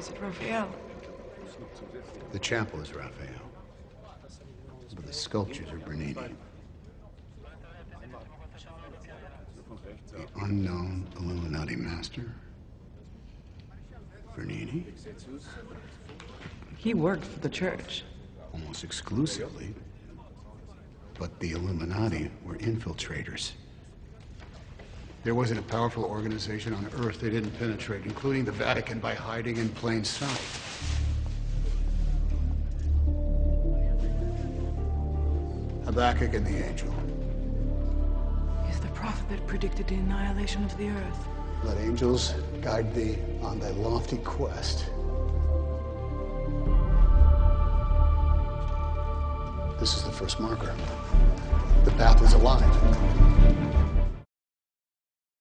Is it Raphael? The chapel is Raphael. But the sculptures are Bernini. The unknown Illuminati master. Bernini? He worked for the church. Almost exclusively. But the Illuminati were infiltrators. There wasn't a powerful organization on Earth they didn't penetrate, including the Vatican by hiding in plain sight. Habakkuk and the angel. He's the prophet that predicted the annihilation of the earth. Let angels guide thee on thy lofty quest. This is the first marker. The path is alive.